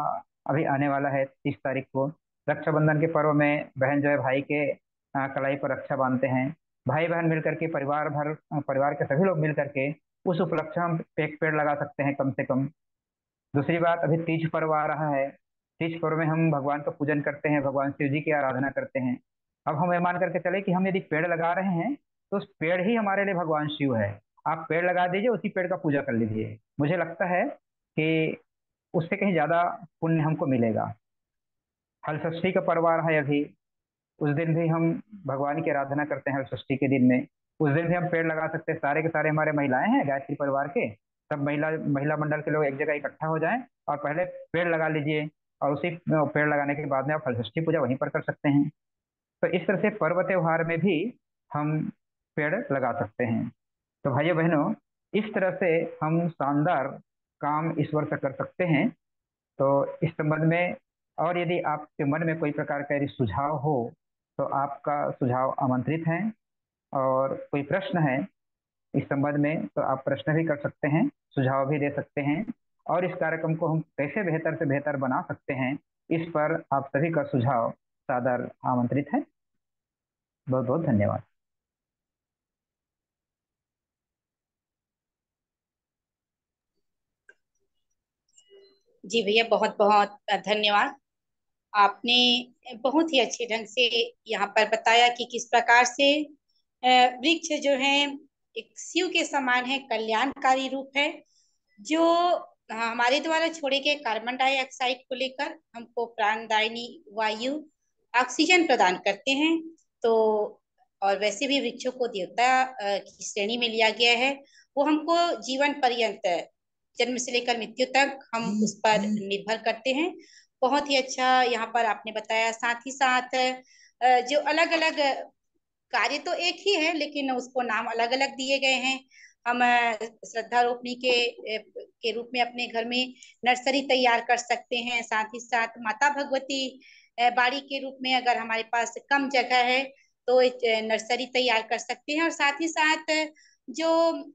अभी आने वाला है तीस तारीख को। रक्षाबंधन के पर्व में बहन जो है भाई के कलाई पर रक्षा बांधते हैं। भाई बहन मिलकर के परिवार भर परिवार के सभी लोग मिल करके उस उपलक्ष्य हम एक पेड़ लगा सकते हैं कम से कम। दूसरी बात, अभी तीज पर्व आ रहा है। तीज पर्व में हम भगवान का पूजन करते हैं, भगवान शिव जी की आराधना करते हैं। अब हम ये मान करके चले कि हम यदि पेड़ लगा रहे हैं तो उस पेड़ ही हमारे लिए भगवान शिव है। आप पेड़ लगा दीजिए, उसी पेड़ का पूजा कर लीजिए। मुझे लगता है कि उससे कहीं ज़्यादा पुण्य हमको मिलेगा। हल षष्ठी का पर्व है अभी। उस दिन भी हम भगवान की आराधना करते हैं हल षष्ठी के दिन में। उस दिन भी हम पेड़ लगा सकते हैं। सारे के सारे हमारे महिलाएँ हैं, गायत्री परिवार के। सब महिला महिला मंडल के लोग एक जगह इकट्ठा हो जाएँ और पहले पेड़ लगा लीजिए और उसी पेड़ लगाने के बाद में आप हलषष्ठी पूजा वहीं पर कर सकते हैं। तो इस तरह से पर्व त्योहार में भी हम पेड़ लगा सकते हैं। तो भाइयों बहनों इस तरह से हम शानदार काम इस वर्ष कर सकते हैं। तो इस संबंध में, और यदि आपके मन में कोई प्रकार का यदि सुझाव हो तो आपका सुझाव आमंत्रित है। और कोई प्रश्न है इस संबंध में तो आप प्रश्न भी कर सकते हैं, सुझाव भी दे सकते हैं। और इस कार्यक्रम को हम कैसे बेहतर से बेहतर बना सकते हैं, इस पर आप सभी का सुझाव सादर आमंत्रित है। बहुत बहुत धन्यवाद। जी भैया बहुत बहुत धन्यवाद। आपने बहुत ही अच्छे ढंग से यहाँ पर बताया कि किस प्रकार से वृक्ष जो है, एक शिव के समान है, कल्याणकारी रूप है, जो हमारे द्वारा छोड़े गए कार्बन डाइऑक्साइड को लेकर हमको प्राणदायिनी, वायु, ऑक्सीजन प्रदान करते हैं। तो और वैसे भी वृक्षों को देवता की श्रेणी में लिया गया है। वो हमको जीवन पर्यंत जन्म से लेकर मृत्यु तक हम उस पर निर्भर करते हैं। बहुत ही अच्छा यहाँ पर आपने बताया। साथ ही साथ जो अलग अलग कार्य तो एक ही है लेकिन उसको नाम अलग अलग दिए गए हैं। हम श्रद्धा रोपनी के के रूप में अपने घर में नर्सरी तैयार कर सकते हैं। साथ ही साथ माता भगवती बाड़ी के रूप में अगर हमारे पास कम जगह है तो नर्सरी तैयार कर सकते हैं। और साथ ही साथ जो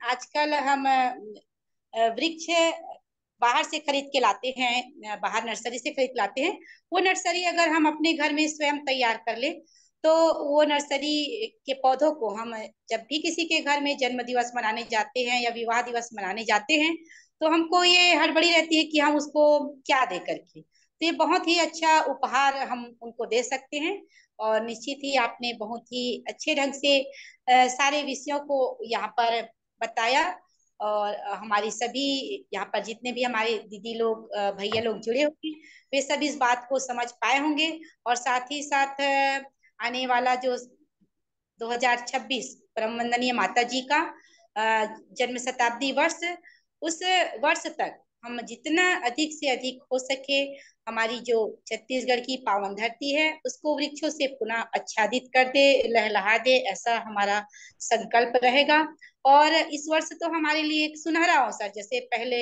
आजकल हम वृक्ष बाहर से खरीद के लाते हैं बाहर नर्सरी से खरीद लाते हैं। वो नर्सरी अगर हम अपने घर में स्वयं तैयार कर ले तो वो नर्सरी के पौधों को हम जब भी किसी के घर में जन्म दिवस मनाने जाते हैं या विवाह दिवस मनाने जाते हैं तो हमको ये हड़बड़ी रहती है कि हम उसको क्या दे करके। तो ये बहुत ही अच्छा उपहार हम उनको दे सकते हैं और निश्चित ही आपने बहुत ही अच्छे ढंग से सारे विषयों को यहाँ पर बताया। और हमारी सभी यहाँ पर जितने भी हमारे दीदी लोग भैया लोग जुड़े होंगे, वे सब इस बात को समझ पाए होंगे और साथ ही साथ आने वाला जो 2026 परम वंदनीय माता जी का जन्म शताब्दी वर्ष, उस वर्ष तक हम जितना अधिक से अधिक हो सके हमारी जो छत्तीसगढ़ की पावन धरती है, उसको वृक्षों से पुनः आच्छादित कर दे, लहलहा दे, ऐसा हमारा संकल्प रहेगा। और इस वर्ष तो हमारे लिए एक सुनहरा अवसर, जैसे पहले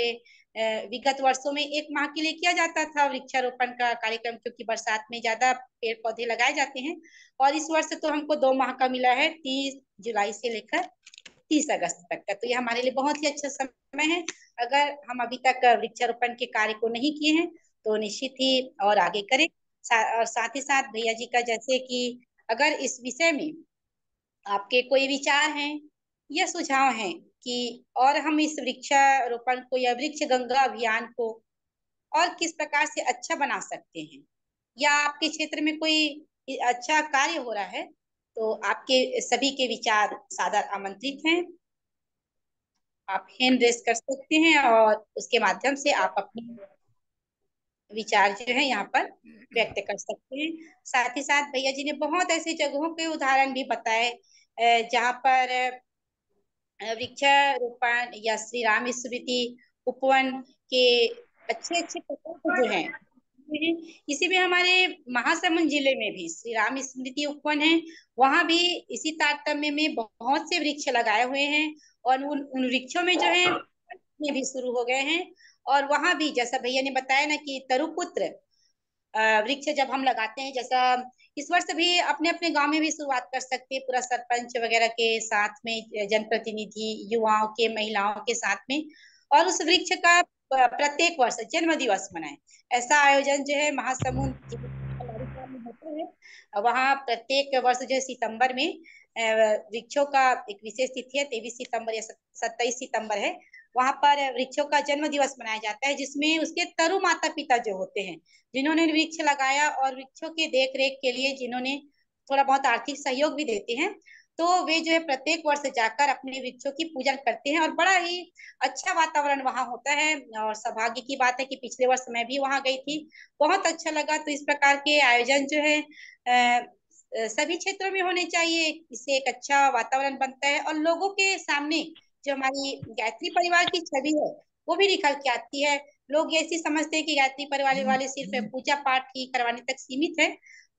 विगत वर्षों में एक माह के लिए किया जाता था वृक्षारोपण का कार्यक्रम, क्योंकि बरसात में ज़्यादा पेड़ पौधे लगाए जाते हैं। और इस वर्ष तो हमको दो माह का मिला है, तीस जुलाई से लेकर तीस अगस्त तक का। तो ये हमारे लिए बहुत ही अच्छा समय है। अगर हम अभी तक वृक्षारोपण के कार्य को नहीं किए हैं तो निश्चित ही और आगे करें। सा, और साथ ही साथ भैया जी का जैसे कि अगर इस विषय में आपके कोई विचार हैं या सुझाव हैं कि और हम इस वृक्षारोपण को या वृक्ष गंगा अभियान को और किस प्रकार से अच्छा बना सकते हैं या आपके क्षेत्र में कोई अच्छा कार्य हो रहा है तो आपके, सभी के विचार सादर आमंत्रित हैं। आप हैंड रेस कर सकते हैं और उसके माध्यम से आप अपने विचार जो है यहाँ पर व्यक्त कर सकते हैं। साथ ही साथ भैया जी ने बहुत ऐसे जगहों के उदाहरण भी बताए जहाँ पर वृक्षारोपण या श्री राम स्मृति उपवन के अच्छे अच्छे प्रकल्प जो हैं इसी में हमारे महासमुंद ज़िले में भी श्री राम स्मृति उपवन है। वहाँ भी इसी तारतम्य में बहुत से वृक्ष लगाए हुए हैं और उन उन वृक्षों में जो है में भी शुरू हो गए हैं। और वहाँ भी जैसा भैया ने बताया ना कि तरुपुत्र वृक्ष जब हम लगाते हैं, जैसा इस वर्ष भी अपने अपने गाँव में भी शुरुआत कर सकते हैं, पूरा सरपंच वगैरह के साथ में, जनप्रतिनिधि, युवाओं के, महिलाओं के साथ में। और उस वृक्ष का प्रत्येक वर्ष जन्म दिवस मनाएँ। ऐसा आयोजन जो है महासमुंद होता है। वहाँ प्रत्येक वर्ष जो है सितंबर में वृक्षों का एक विशेष तिथि है, तेईस सितंबर या सत्ताईस सितंबर है। वहाँ पर वृक्षों का जन्म दिवस मनाया जाता है, जिसमें उसके तरु माता पिता जो होते हैं, जिन्होंने वृक्ष लगाया और वृक्षों के देख रेख के लिए जिन्होंने थोड़ा बहुत आर्थिक सहयोग भी देते हैं तो वे जो है प्रत्येक वर्ष जाकर अपने वृक्षों की पूजन करते हैं और बड़ा ही अच्छा वातावरण वहाँ होता है और सौभाग्य की बात है कि पिछले वर्ष मैं भी वहाँ गई थी। बहुत अच्छा लगा तो इस प्रकार के आयोजन जो है सभी क्षेत्रों में होने चाहिए। इससे एक अच्छा वातावरण बनता है और लोगों के सामने जो हमारी गायत्री परिवार की छवि है वो भी निकल के आती है। लोग ऐसी समझते हैं कि गायत्री परिवार वाले सिर्फ़ पूजा पाठ ही करवाने तक सीमित है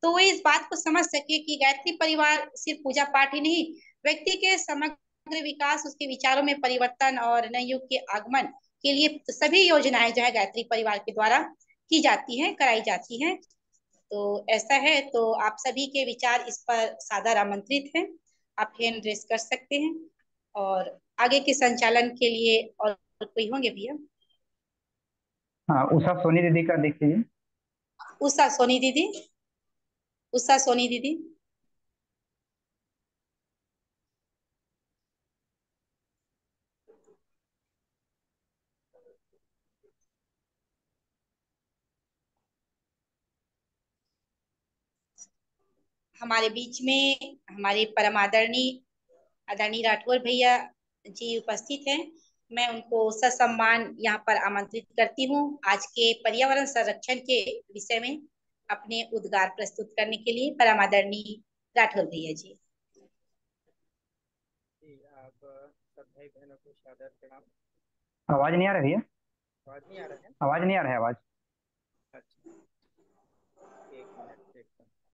तो वो इस बात को समझ सके कि गायत्री परिवार सिर्फ़ पूजा पाठ ही नहीं व्यक्ति के समग्र विकास उसके विचारों में परिवर्तन और नए युग के आगमन के लिए सभी योजनाएँ जो है गायत्री परिवार के द्वारा की जाती हैं कराई जाती हैं। तो ऐसा है तो आप सभी के विचार इस पर सादर आमंत्रित हैं। आप हैंड रेस कर सकते हैं और आगे के संचालन के लिए और कोई होंगे भैया? हाँ उषा सोनी दीदी का देख लीजिए उषा सोनी दीदी? उषा सोनी दीदी। हमारे बीच में हमारे परम आदरणीय आदरणीय राठौर भैया जी उपस्थित हैं। मैं उनको ससम्मान यहाँ पर आमंत्रित करती हूँ। आज के पर्यावरण संरक्षण के विषय में अपने उद्गार प्रस्तुत करने के लिए परम आदरणीय राठौर भैया जी। आप सब भाई बहनों को आवाज़ नहीं आ रही है? आवाज़ नहीं आ रहा है? आवाज़ नहीं आ रहा है आवाज़?